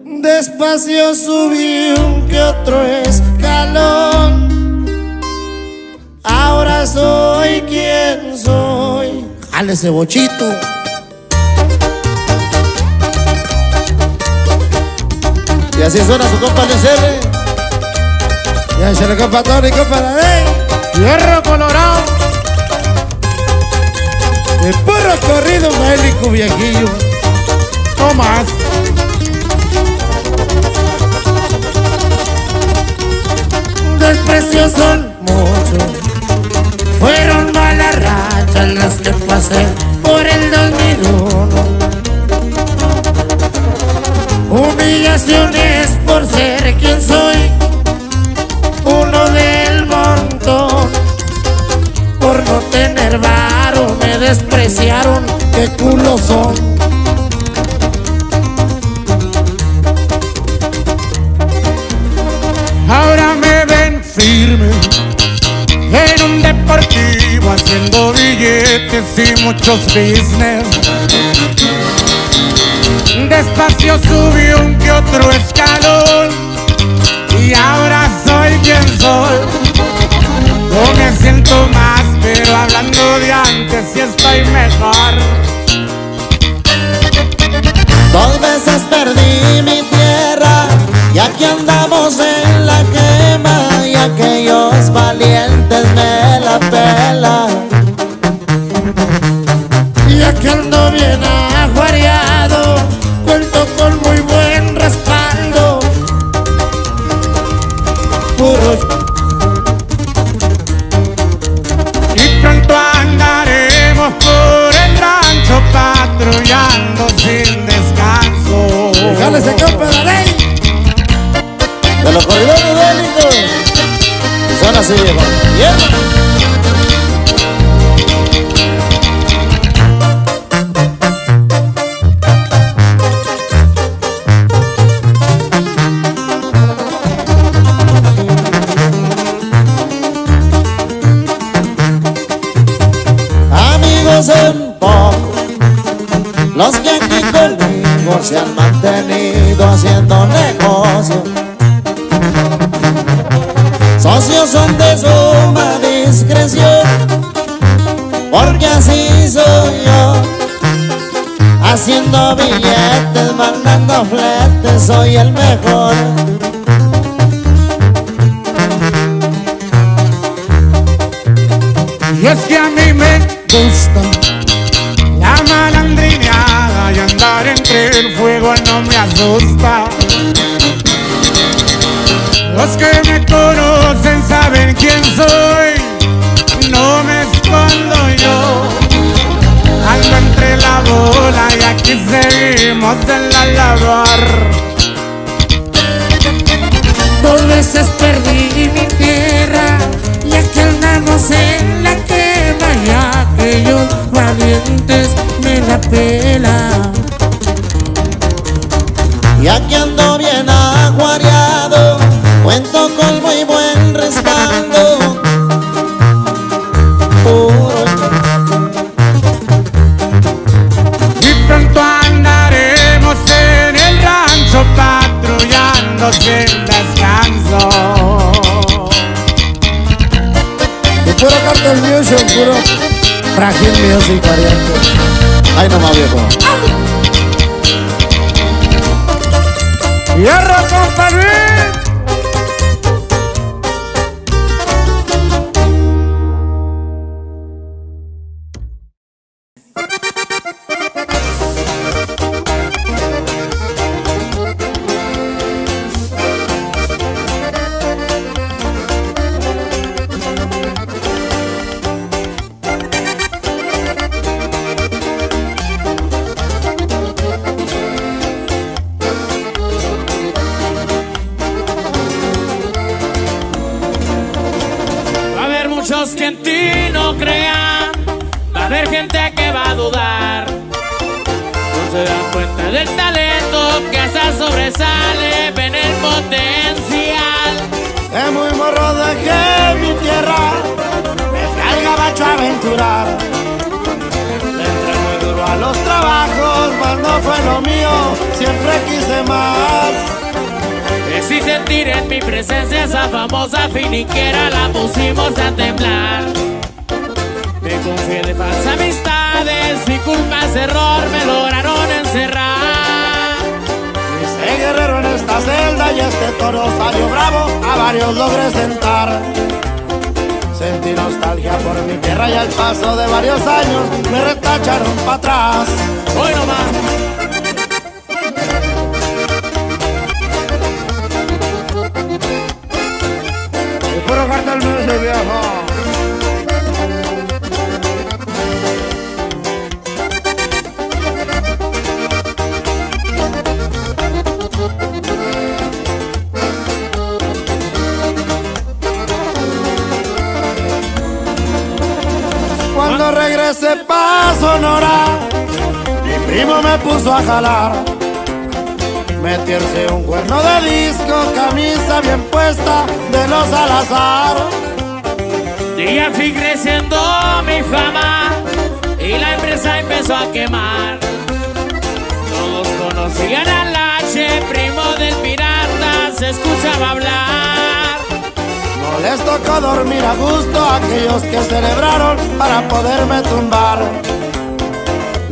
Despacio subí un que otro escalón. Ahora soy quien soy. Jale ese bochito. Y así suena su compa Luis R. Ya se lo compa Tony, compa la ley. Hierro colorado. De puro corrido médico viejillo. Tomás. Desprecios son muchos. Fueron malas rachas las que pasé por el 2001. Humillaciones por ser quien soy, uno del montón. Por no tener varo me despreciaron, qué culo son. Deportivo haciendo billetes y muchos business. Despacio subí un que otro escalón y ahora soy quien soy. No me siento más, pero hablando de antes sí estoy mejor. Dos veces perdí mi tierra y aquí andamos en la y aquellos valientes me la pelan. Soy el mejor. Music, puro frágil music variante. Ay, nomás viejo. ¡Hierro, compa más. Es y sentir en mi presencia esa famosa finiquera la pusimos a temblar. Me confié de falsas amistades, mi culpa es error, me lograron encerrar. Hice guerrero en esta celda y este toro salió bravo, a varios logré sentar. Sentí nostalgia por mi tierra y al paso de varios años me retacharon para atrás. Hoy nomás. Viejo. Cuando regresé pa' Sonora, mi primo me puso a jalar. Meterse un cuerno de disco, camisa bien puesta de los Salazar. Día fui creciendo mi fama y la empresa empezó a quemar. Todos conocían al H, primo del pirata, se escuchaba hablar. No les tocó dormir a gusto a aquellos que celebraron para poderme tumbar.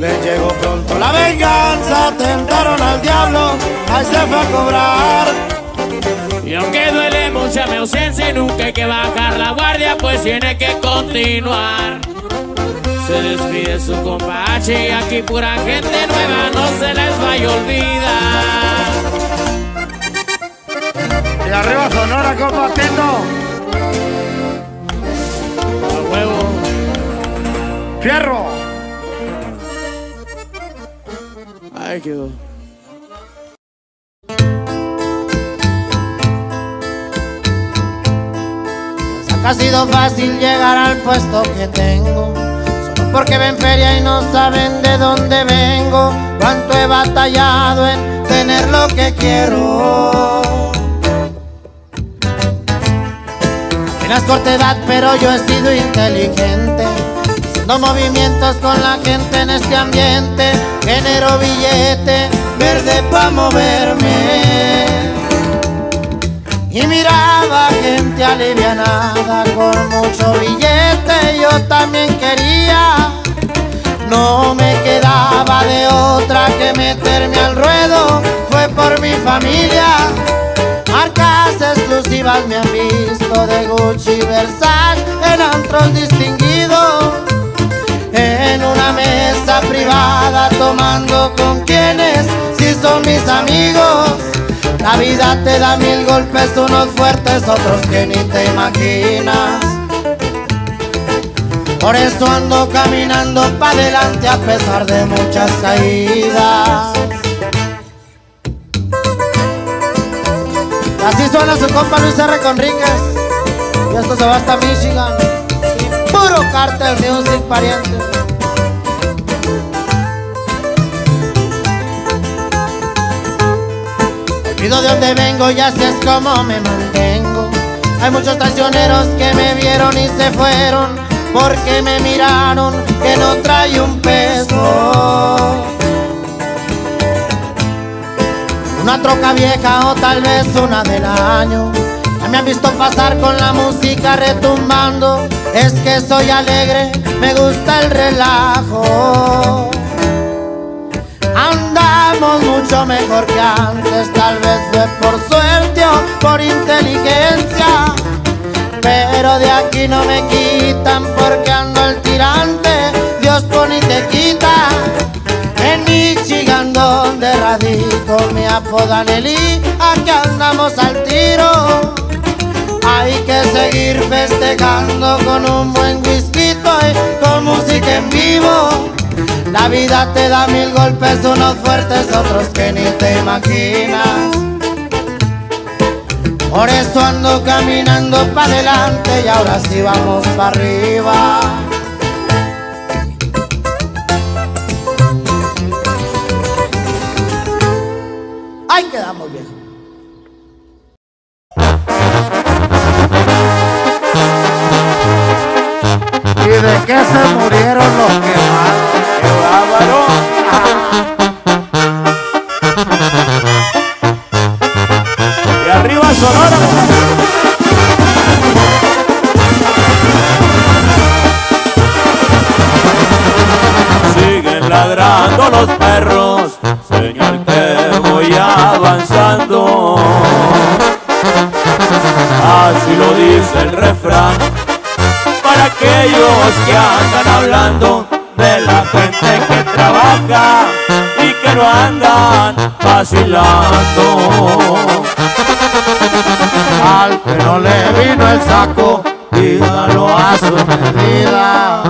Les llegó pronto la venganza, tentaron al diablo, ahí se fue a cobrar. Y aunque duele mucha mi ausencia y nunca hay que bajar la guardia, pues tiene que continuar. Se despide su compa H y aquí pura gente nueva, no se les vaya a olvidar. Y arriba Sonora huevo. Fierro. Quedó. que ha sido fácil llegar al puesto que tengo. Solo porque ven feria y no saben de dónde vengo. Cuánto he batallado en tener lo que quiero. Apenas corta edad, pero yo he sido inteligente. Haciendo movimientos con la gente en este ambiente. Genero billete verde pa' moverme. Y miraba gente alivianada con mucho billete, yo también quería. No me quedaba de otra que meterme al ruedo, fue por mi familia. Marcas exclusivas me han visto de Gucci Versace en antros distinguidos. Tomando con quienes si son mis amigos. La vida te da mil golpes, unos fuertes, otros que ni te imaginas. Por eso ando caminando pa' adelante a pesar de muchas caídas. Así suena su compa Luis R. Conríquez. Y esto se va hasta Michigan. Puro cartel music pariente. Olvido de dónde vengo y así es como me mantengo. Hay muchos traicioneros que me vieron y se fueron porque me miraron que no trae un peso. Una troca vieja o tal vez una del año. Ya me han visto pasar con la música retumbando. Es que soy alegre, me gusta el relajo. Andamos mucho mejor que antes, tal vez fue por suerte o por inteligencia. Pero de aquí no me quitan porque ando al tirante, Dios pone y te quita. En Michigan donde radico me apodan el I, aquí andamos al tiro. Hay que seguir festejando con un buen whisky y con música en vivo. La vida te da mil golpes, unos fuertes, otros que ni te imaginas. Por eso ando caminando para adelante y ahora sí vamos para arriba. Que andan hablando de la gente que trabaja y que no andan vacilando. Al que no le vino el saco, dígalo a su medida.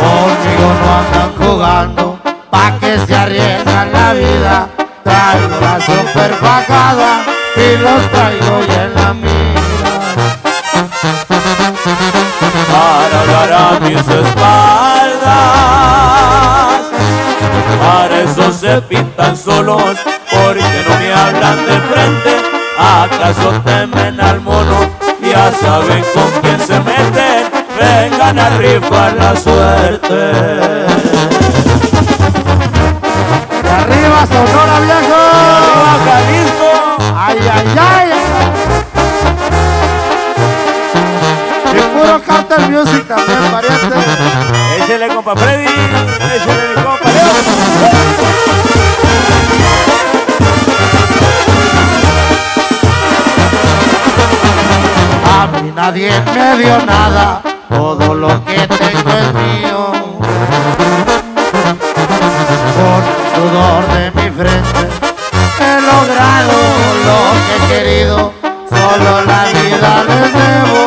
Conmigo no andan jugando, pa' que se arriesgan la vida. Traigo la super fajada y los traigo ya en la mira. Para hablar a mis espaldas. Para eso se pintan solos, porque no me hablan de frente. ¿Acaso temen al mono? Ya saben con quién se meten. Vengan a rifar la suerte. Arriba Sonora viejo. ¡Arriba, Jalisco! Ay, ay, ay. Carter Music también, pariente. Échale, compa Freddy. Échale, compa Leo. A mí nadie me dio nada, todo lo que tengo es mío. Con el sudor de mi frente he logrado lo que he querido. Solo la vida les debo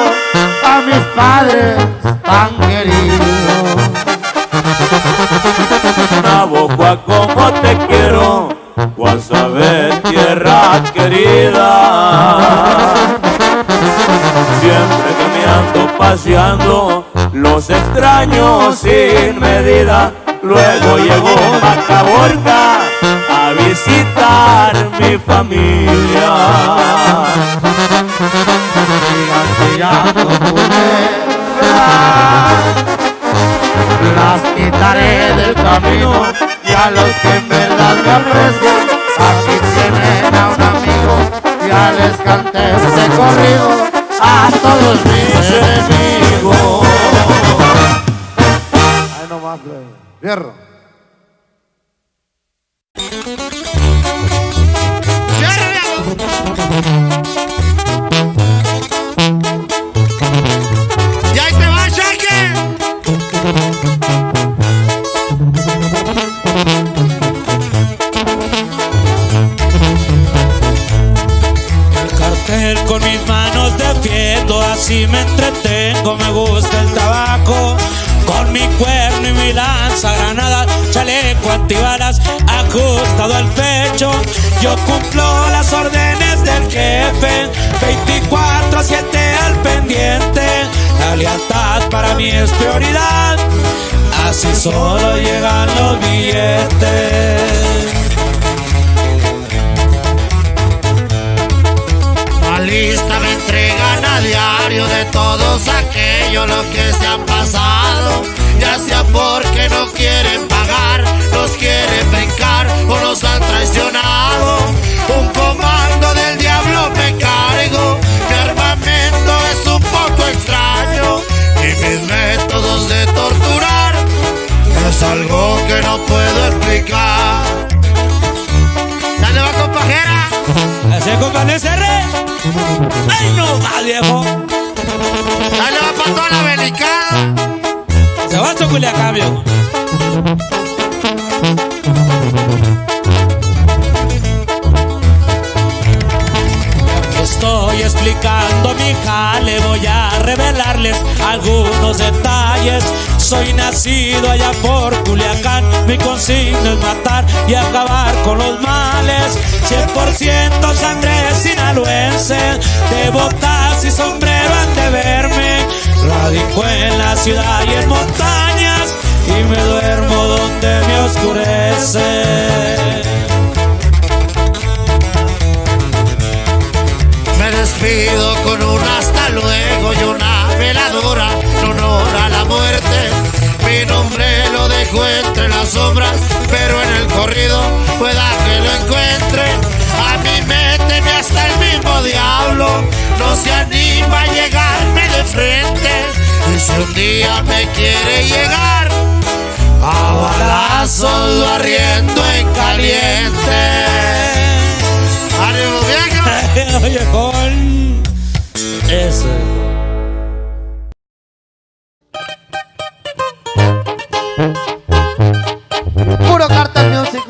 mis padres tan queridos. Nabocua, como te quiero, Guasabé, tierra querida. Siempre que me ando paseando, los extraño sin medida. Luego llegó Macaborca a visitar mi familia. Las quitaré del camino y a los que en verdad me aprecian, aquí tienen a un amigo, ya les canté ese corrido a todos mis enemigos. Ahí nomás, Fierro. ¡Y así me entretengo, me gusta el tabaco. Con mi cuerno y mi lanza granada, chaleco antibalas, ajustado al pecho. Yo cumplo las órdenes del jefe, 24-7 al pendiente. La lealtad para mí es prioridad, así solo llegan los billetes. De todos aquellos los que se han pasado. Ya sea porque no quieren pagar, nos quieren brincar o nos han traicionado. Un comando del diablo me cargo, mi armamento es un poco extraño y mis métodos de torturar es algo que no puedo explicar. Dale va compajera. Ese compadre CR. ¡Ay, no va, viejo! Dale va para toda la belicada. Se va a su Culiacán, viejo. Estoy explicando mi jale, voy a revelarles algunos detalles. Soy nacido allá por Culiacán, mi consigna es matar y acabar con los males. 100% sangre sinaloense, de botas y sombrero han de verme. Radico en la ciudad y en montañas, y me duermo donde me oscurece. Me despido con un hasta luego y una veladora en honor a la muerte. Mi nombre lo dejo entre las sombras, pero en el corrido pueda que lo encuentre diablo no se anima a llegarme de frente. Y si un día me quiere llegar, a balazos lo arriendo en caliente. ¡Ánimo, viejo! viejón! Eso. Puro carta music.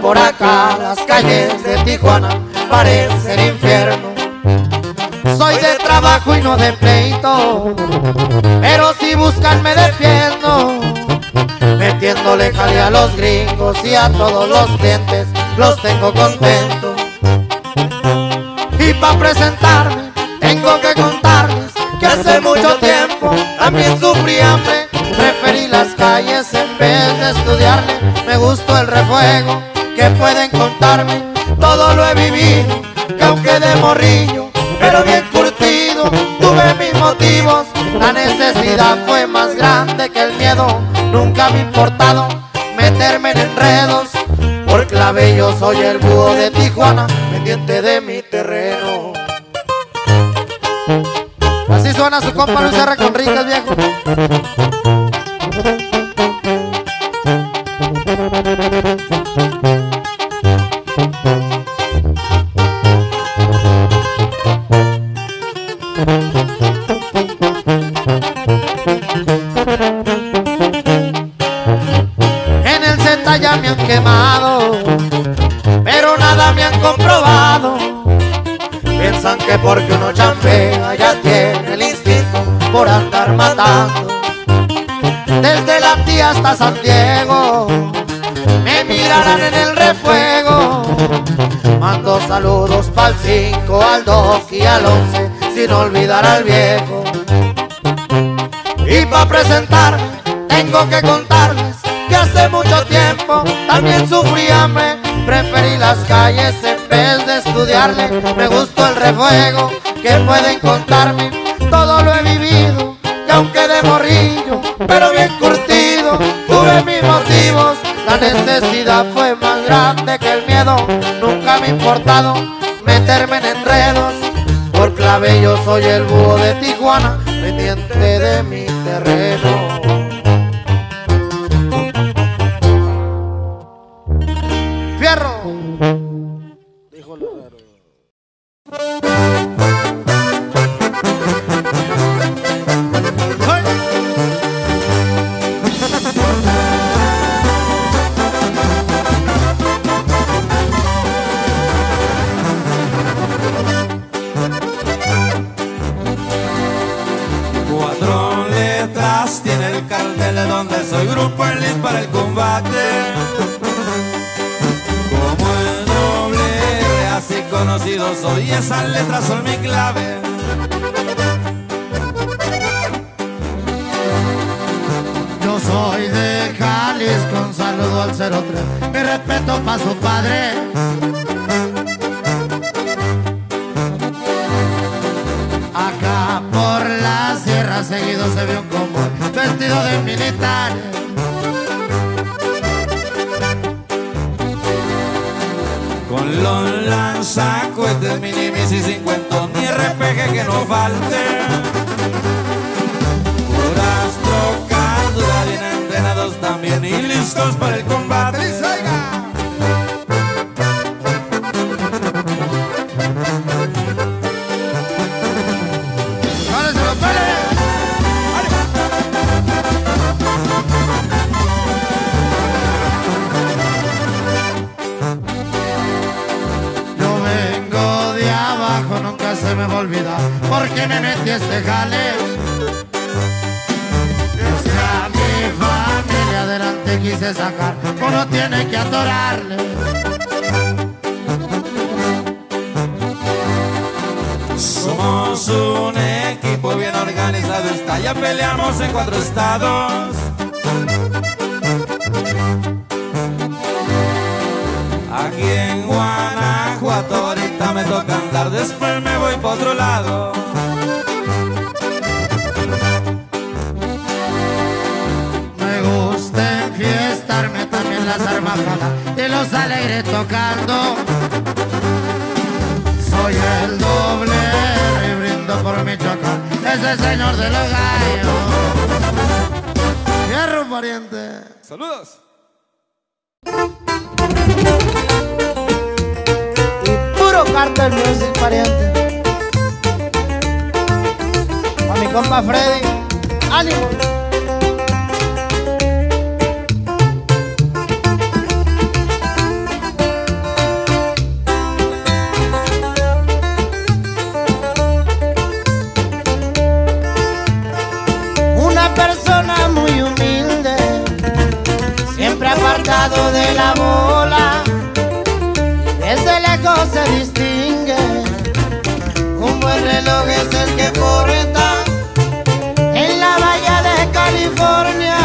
Por acá, las calles de Tijuana parecen infierno. Soy de trabajo y no de pleito, pero si buscan me defiendo. Metiéndole jale a los gringos y a todos los clientes, los tengo contentos. Y para presentarme, tengo que contarles que hace mucho tiempo también sufrí hambre. Preferí las calles en vez de estudiarle. Me gustó el refuego que pueden contarme. Todo lo he vivido, que aunque de morrillo, pero bien curtido, tuve mis motivos. La necesidad fue más grande que el miedo. Nunca me ha importado meterme en enredos. Por clave yo soy el búho de Tijuana, pendiente de mi terreno. Así suena su compa Luis R. Conríquez, viejo. Desde la tía hasta San Diego, me mirarán en el refuego. Mando saludos pa'l 5, al 2 y al 11, sin olvidar al viejo. Y para presentarme, tengo que contarles que hace mucho tiempo también sufrí hambre. Preferí las calles en vez de estudiarle. Me gustó el refuego que pueden contarme. Todo lo he vivido, y aunque de morrillo, pero bien curtido, tuve mis motivos. La necesidad fue más grande que el miedo. Nunca me ha importado meterme en enredos. Por clave yo soy el búho de Tijuana, pendiente de mi terreno. Se me va a olvidar porque me metí este jale. quise sacar, uno tiene que adorarle. Somos un equipo bien organizado, está ya peleamos en cuatro estados. Aquí en Guanajuato ahorita me toca andar, después me voy para otro lado. Los alegres tocando. Soy el doble y brindo por Michoacán, ese señor de los gallos. Fierro pariente. Saludos. Puro cartel music, pariente. A mi compa Freddy, ánimo. De la bola. Desde lejos se distingue. Un buen reloj es el que porta en la bahía de California,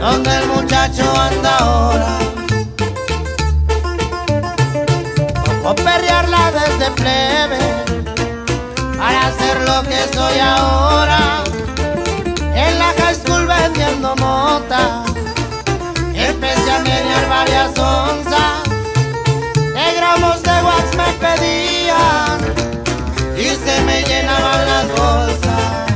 donde el muchacho anda ahora. Tocó perrearla desde plebe para ser lo que soy ahora. En la high school vendiendo mota, menear varias onzas de gramos de wax me pedían y se me llenaban las bolsas.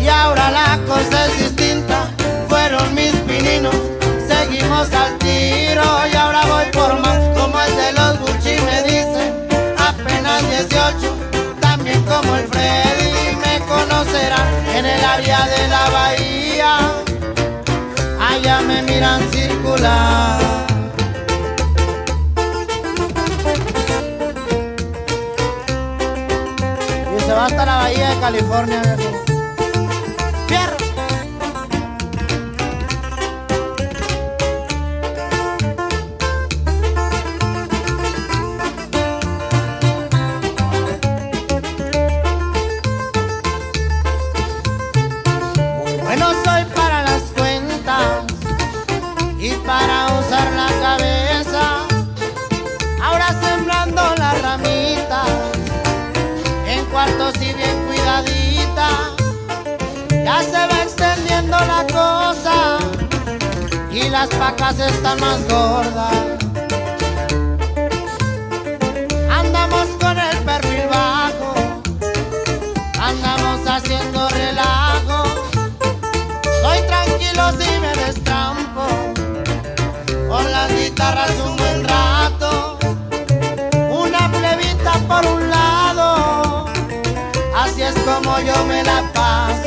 Y ahora la cosa es distinta, fueron mis pininos, seguimos al tiro y ahora voy por más, como el de los Gucci me dice, apenas 18, también como el Freddy me conocerán en el área de la bahía, allá me miran circular. Y se va hasta la bahía de California, Ya se va extendiendo la cosa y las pacas están más gordas. Andamos con el perfil bajo, andamos haciendo relajo. Soy tranquilo si me destrampo, con las guitarras un buen rato. Una plebita por un lado, así es como yo me la paso.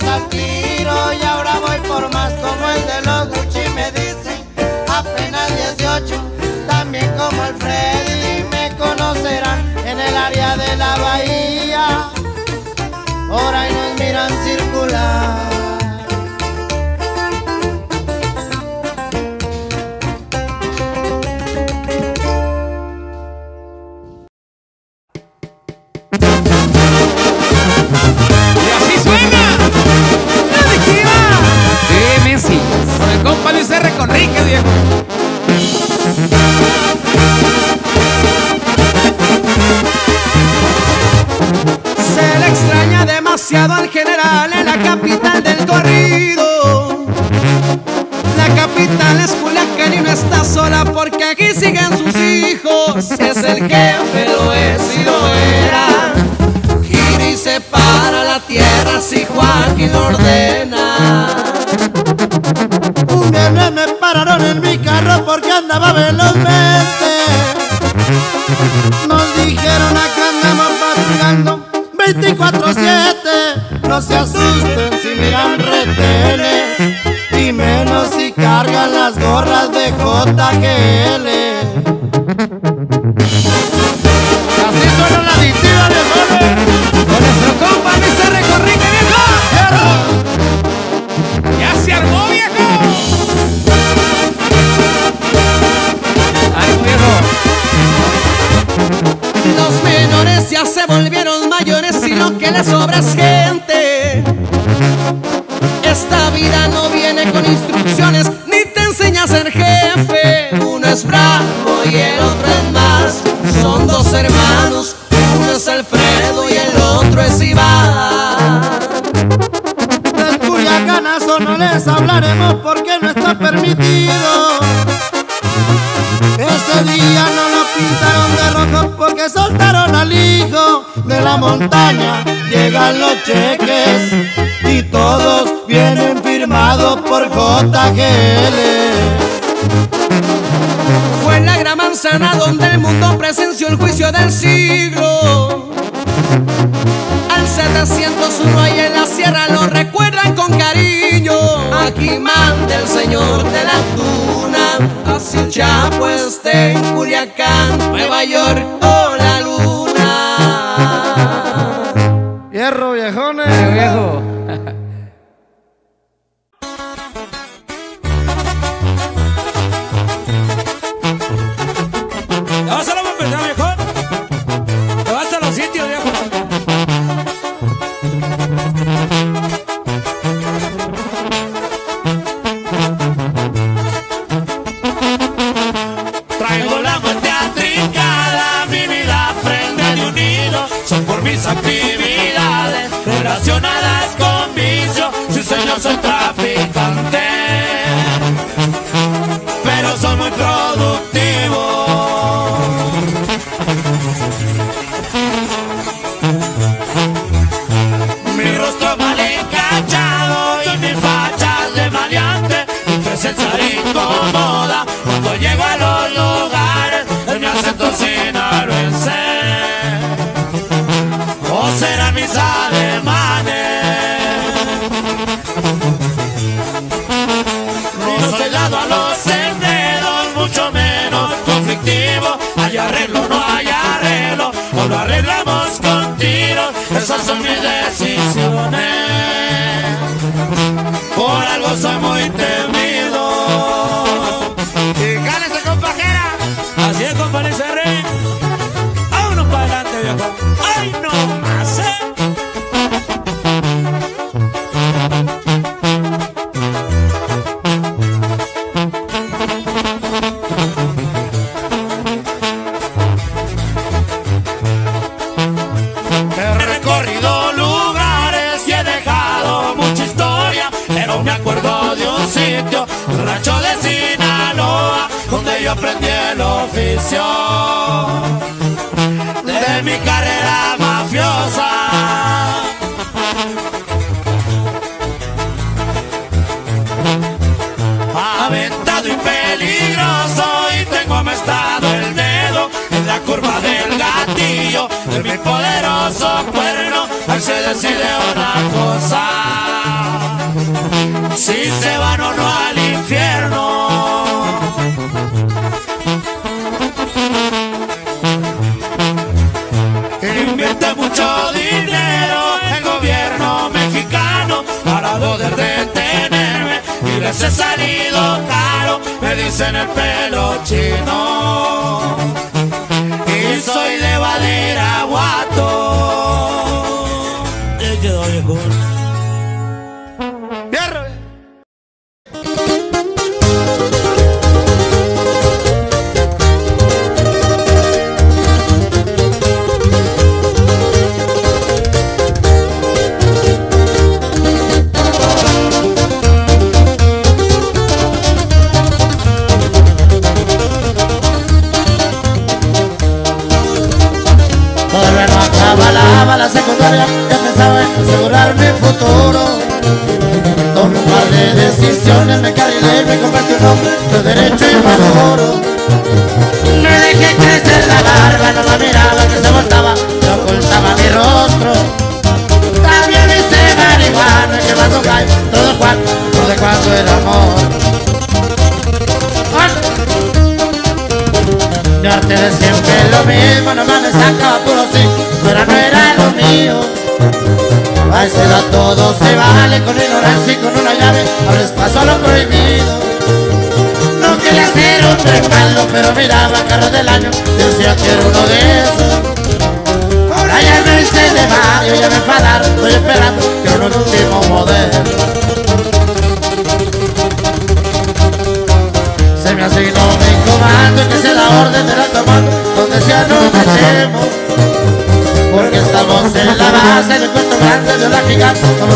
Al tiro y ahora voy por más como el de los Gucci me dice, apenas 18, también como el Freddy me conocerán en el área de la bahía, por ahí nos miran circular. sobras gente. Esta vida no viene con instrucciones, ni te enseña a ser jefe. Uno es bravo. JGL. Fue en la gran manzana donde el mundo presenció el juicio del siglo. Al 701 y en la sierra lo recuerdan con cariño. Aquí manda el señor de la tuna, así el Chapo esté en Culiacán, Nueva York o la luna. Hierro viejones. Viejo.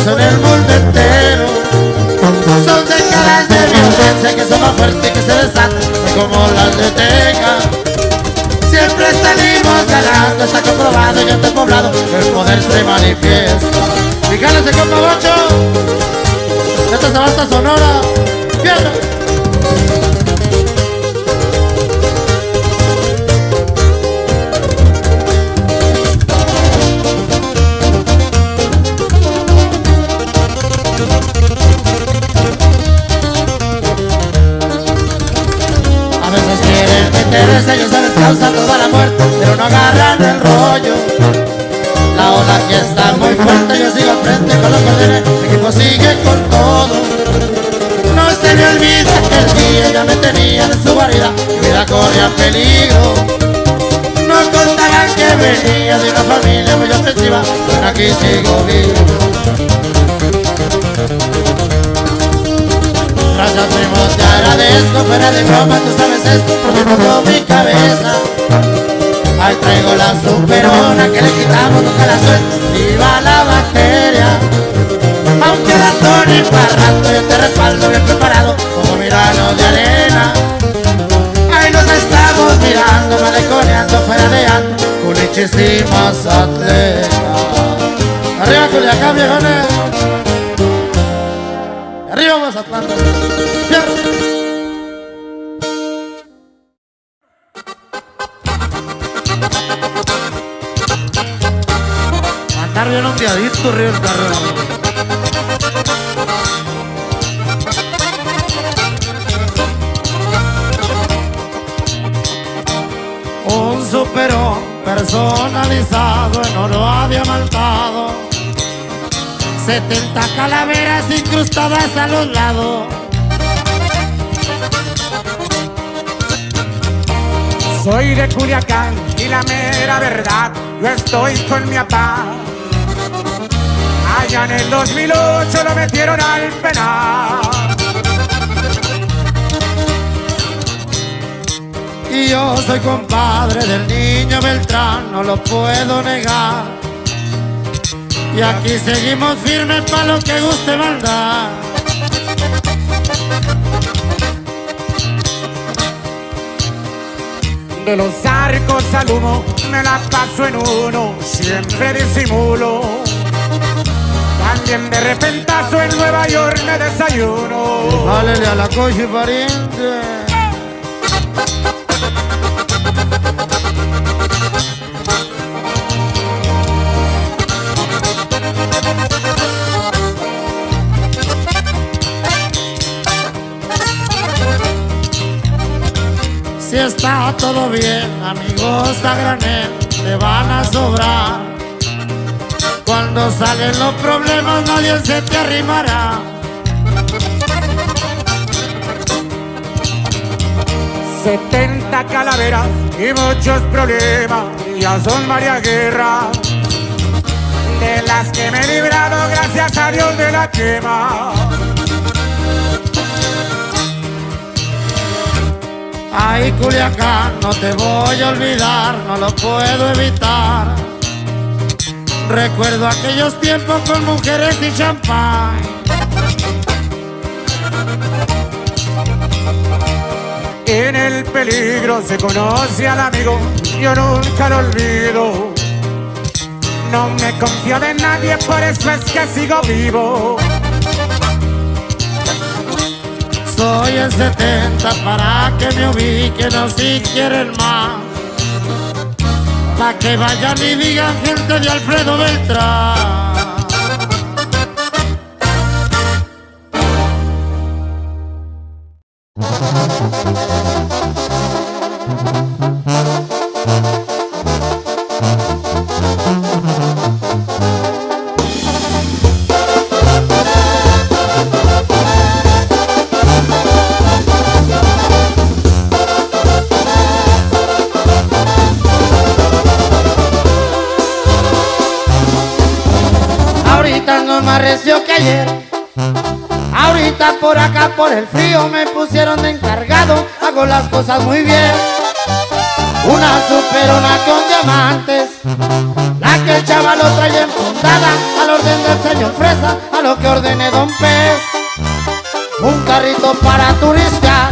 por el mundo entero. Son de caras de violencia que son más fuertes que se desatan como las de Teca. Siempre salimos ganando, está comprobado y ante poblado el poder se manifiesta. Fijaros de Copa Bocho, esta es la basta sonora, ¡Pierre! Meterse, ellos se les causa toda la muerte, pero no agarran el rollo. La ola aquí está muy fuerte, yo sigo al frente con los cordeles, el equipo sigue con todo. No se me olvida que el día ya me tenían en su guarida, mi vida corría peligro. No contaban que venía de una familia muy ofensiva, pero aquí sigo vivo. Gracias primo, te agradezco, fuera de broma, tú sabes esto, porque pongo mi cabeza. Ahí traigo la superona que le quitamos, nunca la suelto, viva la bacteria. Aunque la Tony parrando, yo te respaldo bien preparado, como mirano de arena. Ahí nos estamos mirando, maleconeando, fuera de ando, culichísimas atletas. Arriba Culiacán, viejones. Mazatlán. Andar bien ondeadito, Río el 70 calaveras incrustadas a los lados. Soy de Culiacán y la mera verdad, yo estoy con mi papá. Allá en el 2008 lo metieron al penal. Y yo soy compadre del niño Beltrán, no lo puedo negar. Y aquí seguimos firmes para lo que guste mandar. De los arcos al humo me la paso en uno, siempre disimulo. También de repentazo en Nueva York me desayuno. Válele a la coche pariente. Está todo bien, amigos a granel, te van a sobrar. Cuando salen los problemas, nadie se te arrimará. 70 calaveras y muchos problemas, ya son varias guerras. De las que me he librado gracias a Dios de la quema. Ay, Culiacán, no te voy a olvidar, no lo puedo evitar. Recuerdo aquellos tiempos con mujeres y champán. En el peligro se conoce al amigo, yo nunca lo olvido. No me confío de nadie, por eso es que sigo vivo. Soy el 70 para que me ubiquen si quieren más. Pa' que vayan y digan gente de Alfredo Beltrán. Por el frío me pusieron de encargado. Hago las cosas muy bien. Una superona con diamantes. La que el chaval lo trae enfundada. Al orden del señor Fresa. A lo que ordene Don Pez. un carrito para turistear.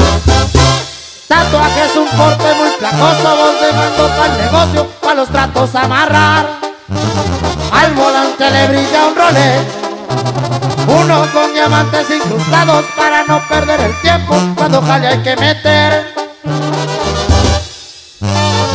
Tatuajes, un porte muy placoso, voz de mando para negocio, para los tratos amarrar. Al volante le brilla un Rolex, uno con diamantes incrustados para no perder el tiempo cuando jale hay que meter.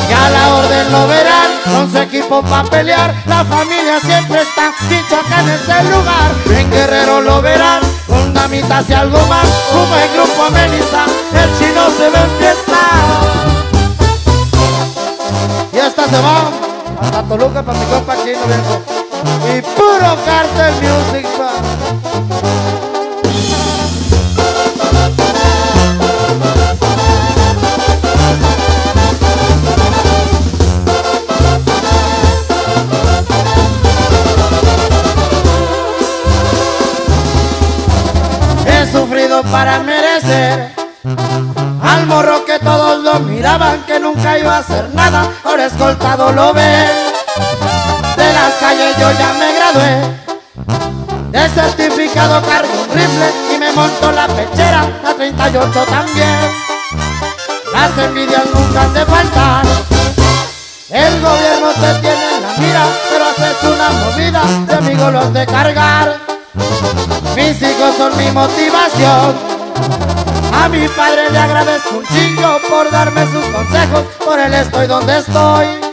Ya la orden lo verán, con su equipo pa' pelear, la familia siempre está acá en ese lugar. En Guerrero lo verán, con damitas y algo más, como el grupo Melissa, el chino se ve en fiesta. Y esta se va hasta Toluca para mi compa chino viejo. Y puro cartel music. He sufrido para merecer al morro que todos lo miraban que nunca iba a hacer nada, ahora escoltado lo ven. Calles yo ya me gradué. De certificado cargo un rifle y me monto la pechera, la 38 también. Las envidias nunca han de faltar. El gobierno te tiene en la mira, pero haces una movida, de amigos los de cargar. Mis hijos son mi motivación. A mi padre le agradezco un chingo por darme sus consejos, por él estoy donde estoy.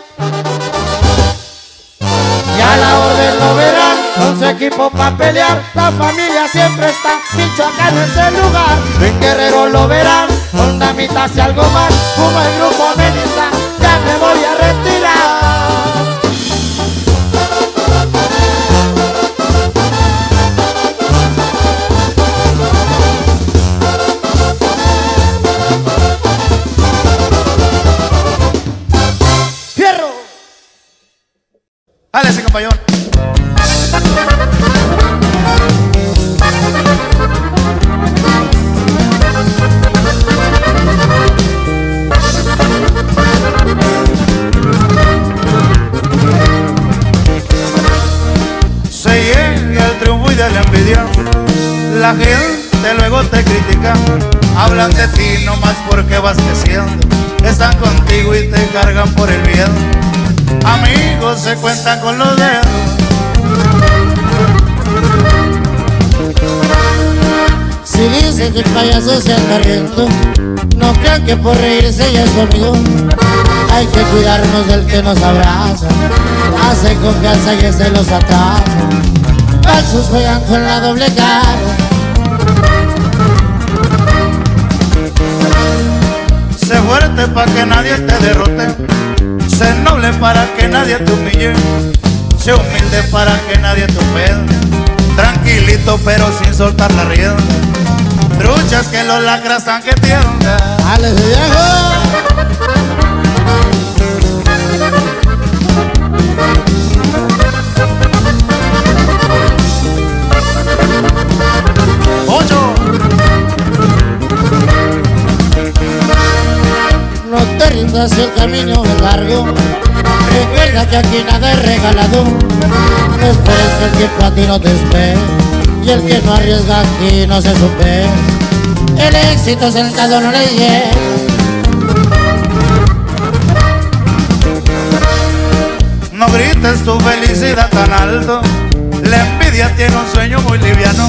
Ya la orden lo verán, con su equipo pa' pelear, la familia siempre está dicho acá en ese lugar. En Guerrero lo verán, con damitas y algo más, como el grupo Melissa, ya me voy a retirar. Amigos se cuentan con los dedos. Si dicen que el payaso se anda riendo, no crean que por reírse ya es su amigo. Hay que cuidarnos del que nos abraza, hace confianza y ese los atrasa. Falsos juegan con la doble cara. Sé fuerte para que nadie te derrote. Sé noble para que nadie te humille. Sé humilde para que nadie te ofenda. Tranquilito pero sin soltar la rienda. Truchas que los lacras están que tiendan. ¡Ale, viejo! Si el camino es largo. Recuerda que aquí nada es regalado. No esperes que el tiempo a ti no te espere. Y el que no arriesga aquí no se supera. El éxito sentado no le llega. No grites tu felicidad tan alto. La envidia tiene un sueño muy liviano.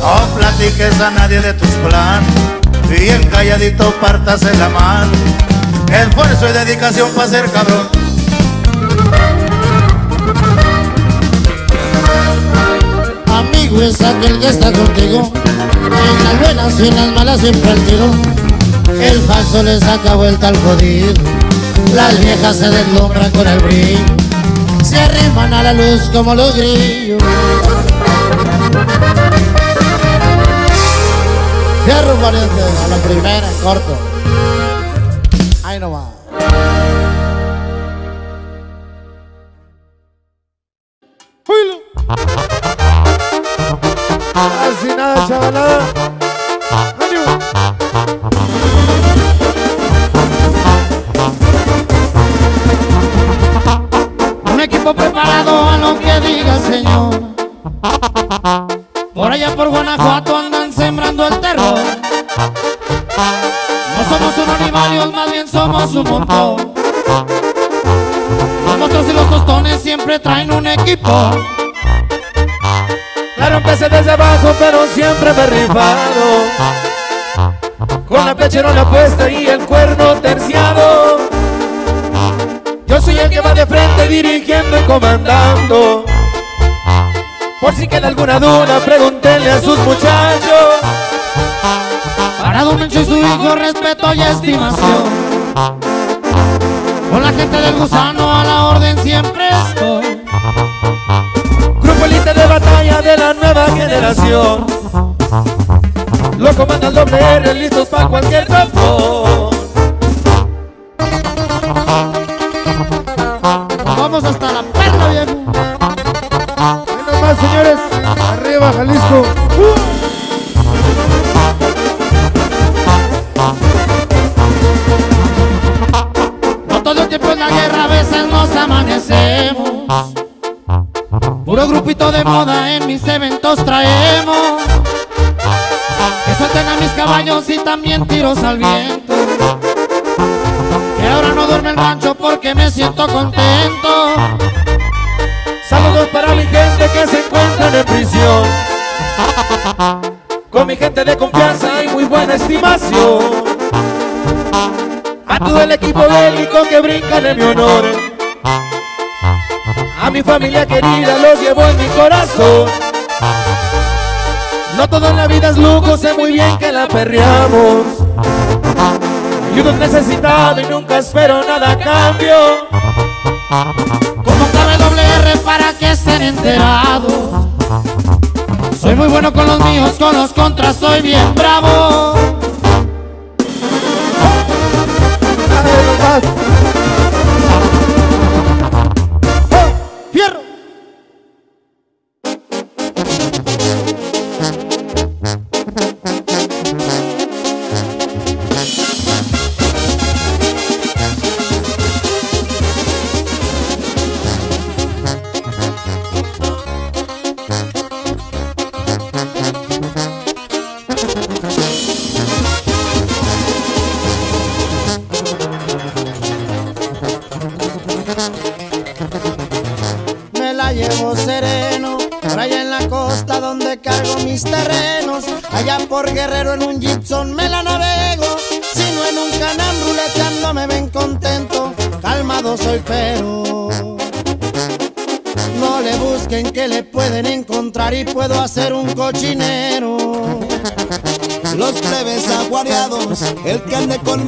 No platiques a nadie de tus planes. Bien calladito partas en la mano. Esfuerzo y dedicación para ser cabrón. Amigo es aquel que está contigo. En las buenas y en las malas siempre al tiro. El falso le saca vuelta al jodido. Las viejas se deslumbran con el brillo. Se arriman a la luz como los grillos. Fierro pariente, a la primera, corto. Ahí somos un montón. Los monstruos y los tostones siempre traen un equipo. Claro, empecé desde abajo, pero siempre me he rifado. Con la pecherona puesta y el cuerno terciado. Yo soy el que va de frente dirigiendo y comandando. Por si queda alguna duda, pregúntenle a sus muchachos. Para Don Mencho y su hijo, respeto y estimación. Con la gente del gusano a la orden siempre estoy. Grupo elite de batalla de la nueva generación. Lo comanda el doble R, listos para cualquier tapón. También tiros al viento. Que ahora no duerme el rancho porque me siento contento. Saludos para mi gente que se encuentran en prisión. Con mi gente de confianza y muy buena estimación. A todo el equipo bélico que brincan en mi honor. A mi familia querida los llevo en mi corazón. No todo en la vida es lujo, sé muy bien que la perreamos. Ayudo necesitado y nunca espero nada a cambio. Como cabe doble R para que estén enterados. Soy muy bueno con los míos, con los contras soy bien bravo.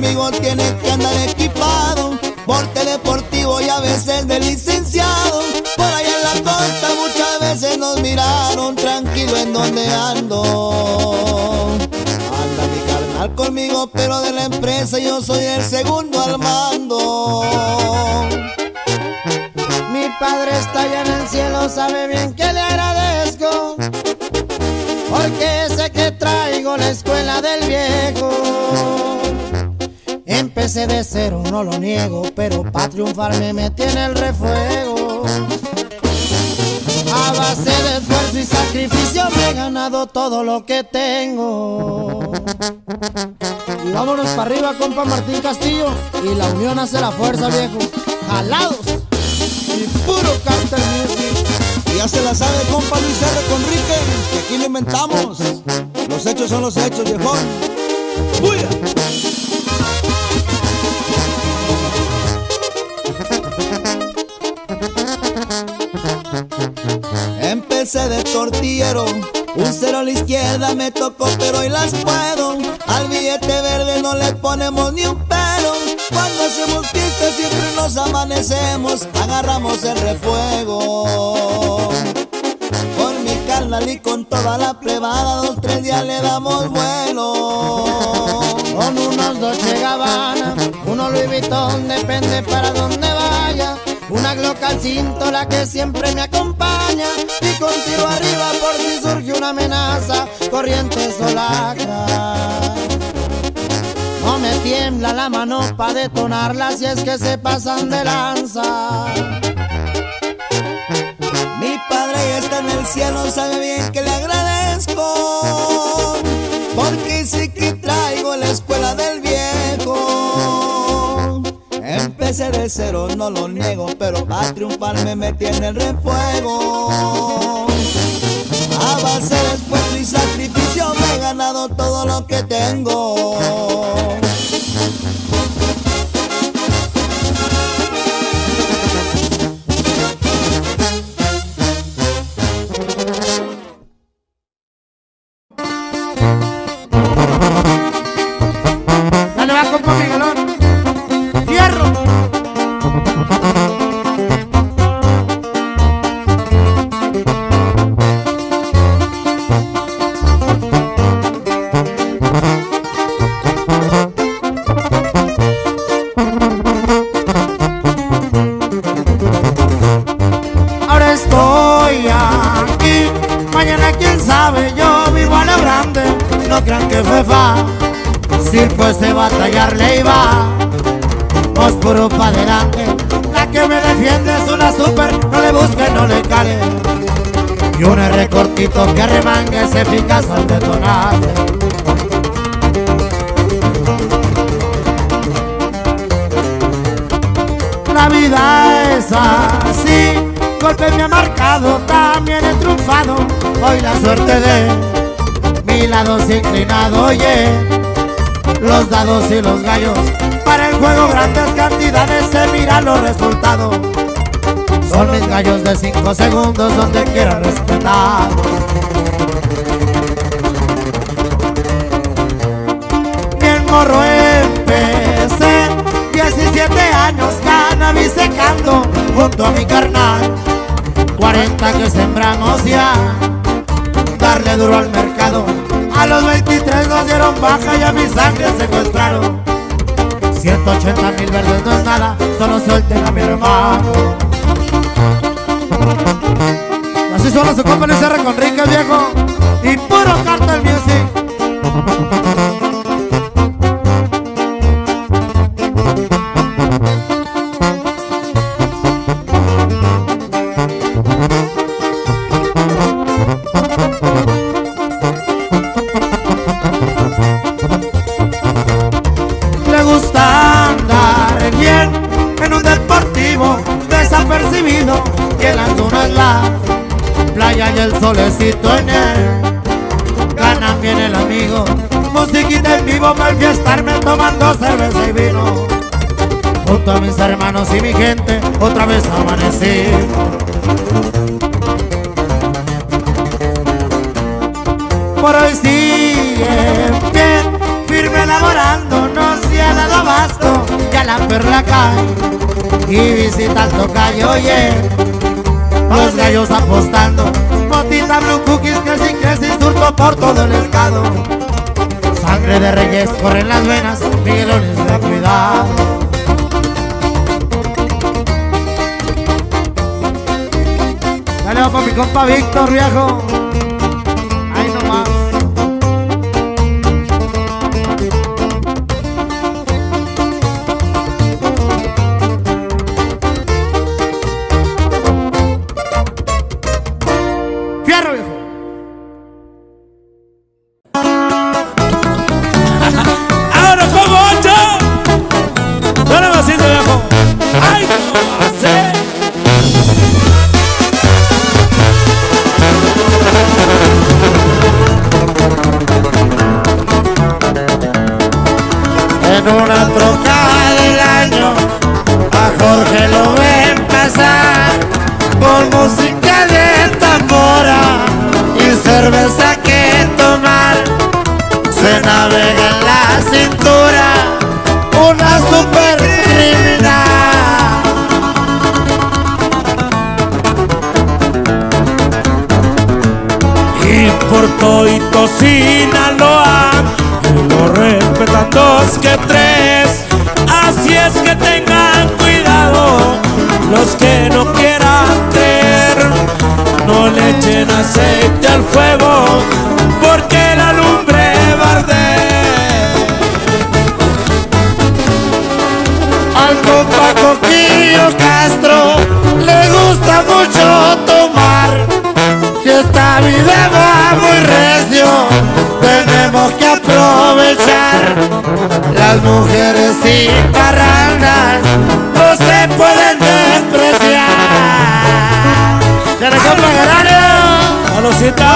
Conmigo tiene de cero, no lo niego, pero para triunfar me en el refuego. A base de esfuerzo y sacrificio me he ganado todo lo que tengo. Y vámonos para arriba, compa Martín Castillo. Y la unión hace la fuerza, viejo. Jalados y puro cartel music. Y ya se la sabe, compa Luis R. Conrique, que aquí lo inventamos. Los hechos son los hechos, viejón. ¡Buya! Tortillero, un cero a la izquierda me tocó, pero hoy las puedo. Al billete verde no le ponemos ni un pelo. Cuando hacemos fiesta siempre nos amanecemos, agarramos el refuego. Con mi carnal y con toda la plebada, dos, tres días le damos vuelo. Con unos Dolce Gabbana, uno Louis Vuitton, depende para dónde vaya. Una Glock al cinto, la que siempre me acompaña. Y con tiro arriba por si surge una amenaza, corriente solacra. No me tiembla la mano pa' detonarla si es que se pasan de lanza. Mi padre está en el cielo, sabe bien que le agradezco. Cervecero, no lo niego, pero para triunfar me en el refuego. A base de esfuerzo y sacrificio me he ganado todo lo que tengo. Crean que fue fácil, pues de batallar le iba, os puro pa' adelante, la que me defiende es una super, no le busque, no le cale, y un R cortito que remangue es eficaz al detonar. La vida es así, golpe me ha marcado, también he triunfado. Hoy la suerte de mi lado se ha inclinado, oye. Los dados y los gallos, para el juego grandes cantidades se miran los resultados. Son mis gallos de 5 segundos donde quiera respetar. Bien morro empecé 17 años cannabis secando junto a mi carnal 40 que sembramos ya Darle duro al mercado A los 23 nos dieron baja y a mi sangre secuestraron. 180 mil verdes no es nada Solo suelten a mi hermano. Así solo se compra ese con ricas viejo Y puro cartel music hermanos y mi gente otra vez amanecí por hoy sigue en pie, firme laborando, no se ha dado abasto, ya la perla cae y visita el tocayo, oye, los gallos apostando, motita blue cookies, crece y crece y surto por todo el estado, sangre de reyes corre en las venas, Miguelones de cuidado. Pa' mi compa Víctor, viejo. Compa Castro le gusta mucho tomar. Si esta vida va muy recio, tenemos que aprovechar. Las mujeres sin parrandas no se pueden despreciar. ¡Ya le compra Garario! Saludcita.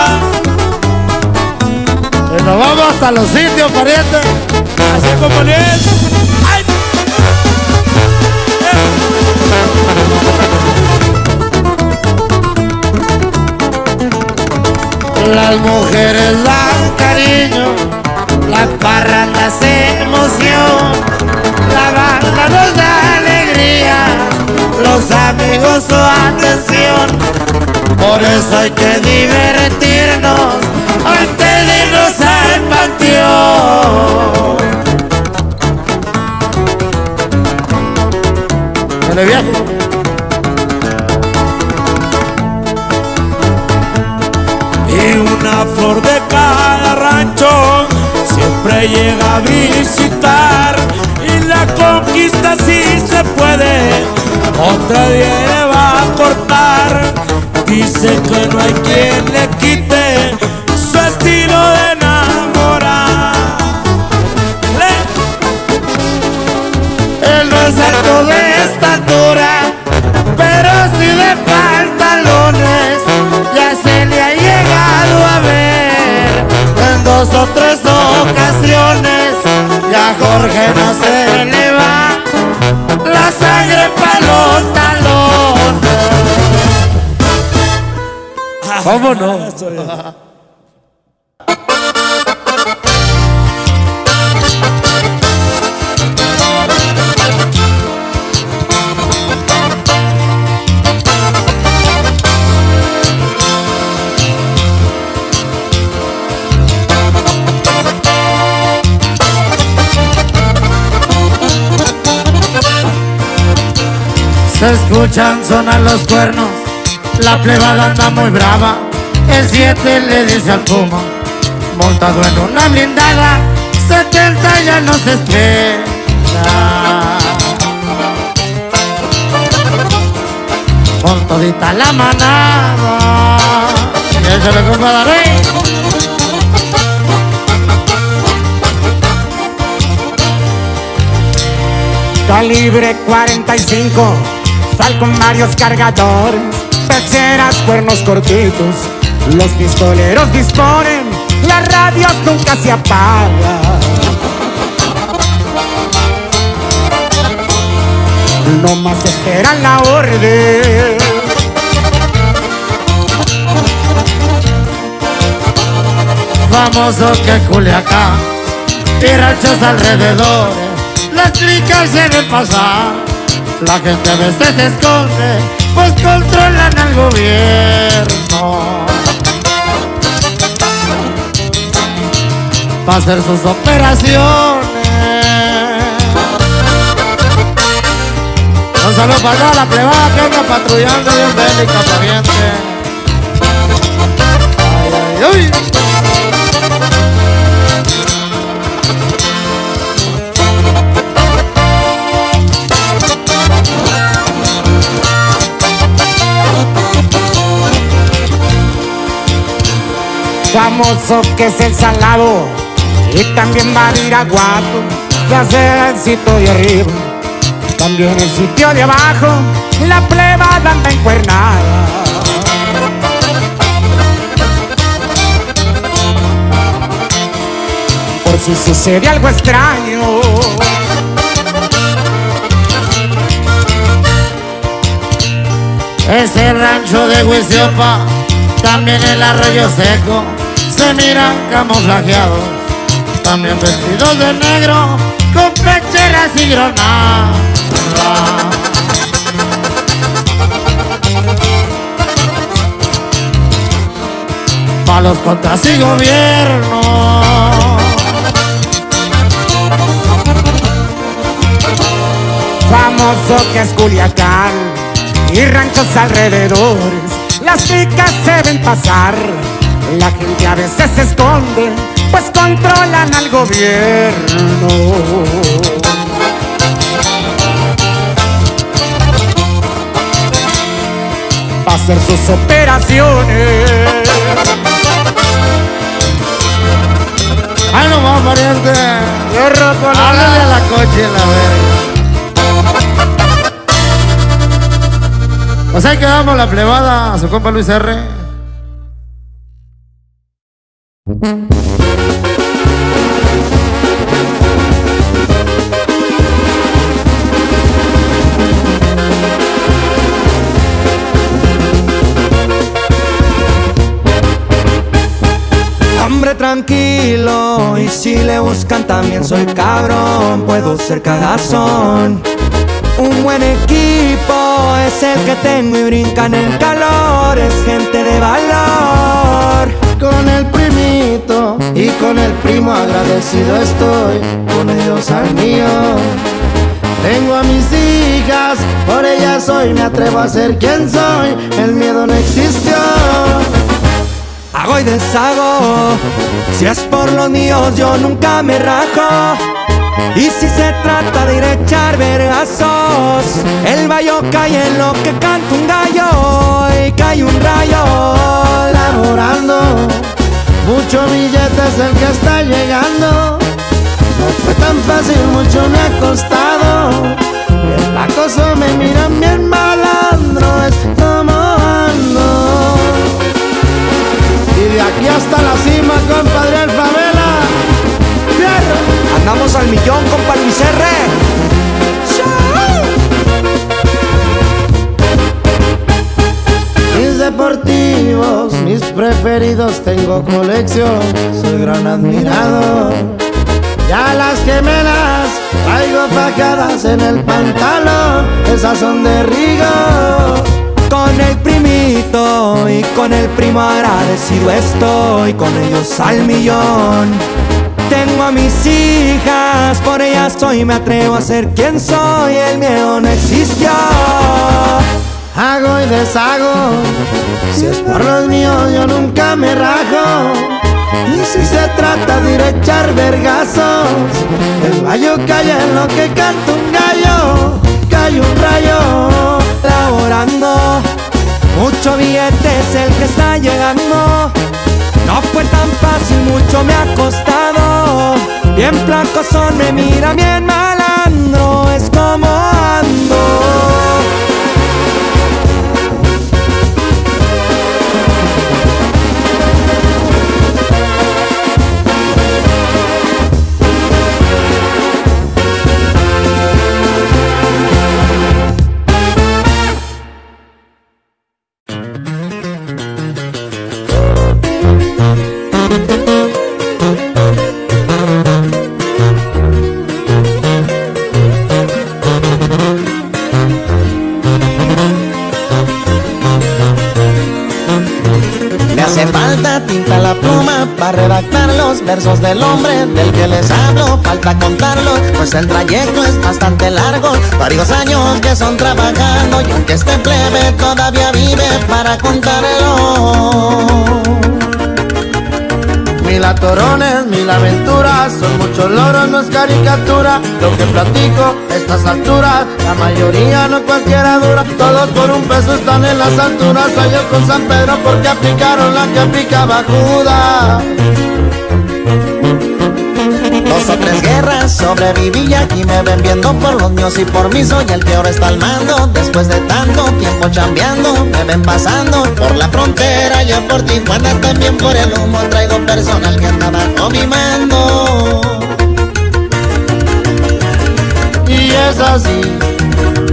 Y nos vamos hasta los sitios, pariente. Así como Las mujeres dan cariño, la parranda es emoción, la banda nos da alegría, los amigos su atención. Por eso hay que divertirnos antes de irnos al panteón. Una flor de cada rancho siempre llega a visitar. Y la conquista sí se puede, otra le va a cortar. Dice que no hay quien le quite su estilo de enamorar. Él no es alto de dos o tres ocasiones. Ya Jorge no se le va la sangre para los talones. ¿Cómo no? Escuchan sonar los cuernos, la plebada anda muy brava. El 7 le dice al puma, montado en una blindada, 70 ya no se espera. Con todita la manada, y échale compadre. Calibre 45, sal con varios cargadores, pecheras, cuernos cortitos. Los pistoleros disponen, las radios nunca se apagan. No más esperan la orden. famoso que Culiacán y ranchos alrededores, las clicas se pasar, la gente a veces se esconde, pues controlan al gobierno. Para hacer sus operaciones. Un saludo para la plebada que anda patrullando bien bélica, pariente. Ay. Famoso que es el salado y también va a ir a Guato, ya sea el sitio de arriba, también el sitio de abajo, la pleba anda encuernada. Por si sucede algo extraño. Ese rancho de Huiziopa, también el arroyo seco, se miran camuflajeados, también vestidos de negro, con pecheras y granadas. Malos contras y gobierno. Famoso que es Culiacán y ranchos alrededores, las chicas se ven pasar, la gente a veces se esconde, pues controlan al gobierno. para hacer sus operaciones. Ay, no más, pariente. Yo roco a la coche, la verga. Pues ahí quedamos la plebada a su compa Luis R. soy cabrón, puedo ser cagazón. Un buen equipo es el que tengo y brinca en el calor, es gente de valor. Con el primito y con el primo agradecido estoy, con ellos al mío. Tengo a mis hijas, por ellas soy, me atrevo a ser quien soy, el miedo no existió. Hago y deshago, si es por los míos yo nunca me rajo. Y si se trata de echar vergazos, el bayo cae en lo que canta un gallo y cae un rayo. laborando. Mucho billete es el que está llegando. No fue tan fácil, mucho me ha costado. El acoso me miran bien malandro, es como de aquí hasta la cima, compadre el favela. ¡Fierro! Andamos al millón, compa Luis. Mis deportivos, mis preferidos, tengo colección, soy gran admirador. Ya las gemelas traigo fajadas en el pantalón, esas son de rigor. Con el primito y con el primo agradecido estoy, con ellos al millón. Tengo a mis hijas, por ellas soy, me atrevo a ser quien soy, el miedo no existió. Hago y deshago, si es por los míos yo nunca me rajo. Y si se trata de ir a echar vergazos, el gallo calla en lo que canta un gallo, cae un rayo. laborando. Mucho billete es el que está llegando. No fue tan fácil, mucho me ha costado. Bien flaco son, me mira bien malandro, para contarlo. Mil atorones, mil aventuras, son muchos logros, no es caricatura. Lo que platico estas alturas, la mayoría no cualquiera dura. Todos por un peso están en las alturas. Yo con San Pedro porque aplicaron la que aplicaba Judas. Dos o tres guerras sobreviví y aquí me ven viendo por los míos y por mí soy el que ahora está al mando. Después de tanto tiempo chambeando, me ven pasando por la frontera. Yo por Tijuana también por el humo traigo personal que anda bajo mi mando. Y es así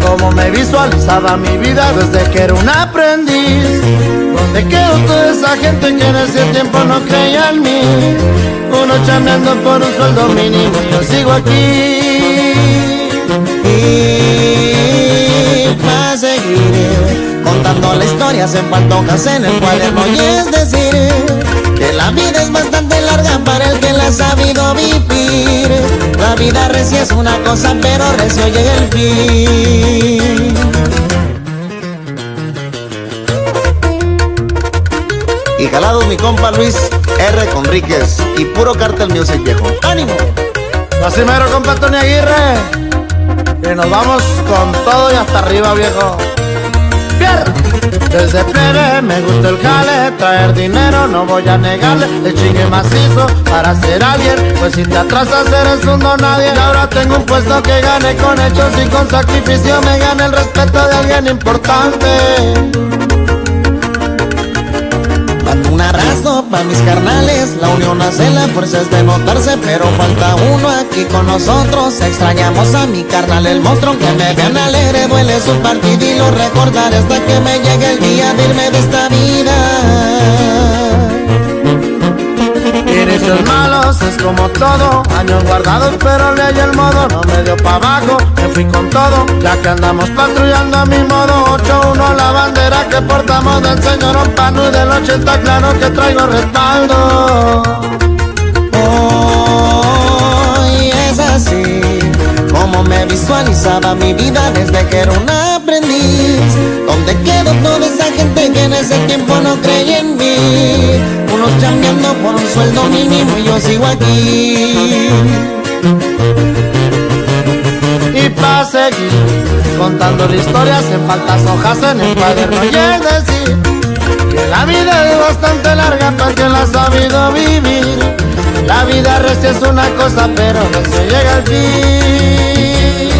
como me visualizaba mi vida desde que era un aprendiz. ¿Dónde quedó toda esa gente que en ese tiempo no creía en mí? Uno chambeando por un sueldo mínimo, yo sigo aquí. Y va a seguir contando las historias en hojas en el cuaderno y es decir que la vida es bastante larga para el que la ha sabido vivir. La vida recia es una cosa, pero recio llega el fin. Y jalados mi compa Luis R. Conríquez y puro cartel music viejo. ¡Ánimo! Así mero, compa Tony Aguirre. Que nos vamos con todo y hasta arriba, viejo. Desde plebe me gusta el jale, traer dinero no voy a negarle. El chingue macizo para ser alguien, pues si te atrasas eres un don nadie. Y ahora tengo un puesto que gane con hechos y con sacrificio me gane el respeto de alguien importante. Un abrazo pa' mis carnales, la unión hace la fuerza es de notarse, pero falta uno aquí con nosotros. Extrañamos a mi carnal, el monstruo que me vean alegre, duele su partido y lo recordaré hasta que me llegue el día de irme de esta vida. Inicios malos es como todo, años guardados pero ley el modo. No me dio pa' abajo, me fui con todo, ya que andamos patrullando a mi modo. 8-1 la bandera que portamos del señor Opano y del 80 claro que traigo respaldo. Hoy es así como me visualizaba mi vida desde que era un aprendiz. Donde quedó toda esa gente que en ese tiempo no creía en mí. Unos chambeando por un sueldo mínimo y yo sigo aquí. Y pa' seguir contando la historia en faltas hojas en el cuaderno y es decir que la vida es bastante larga para quien la ha sabido vivir. La vida recia es una cosa, pero no se llega al fin.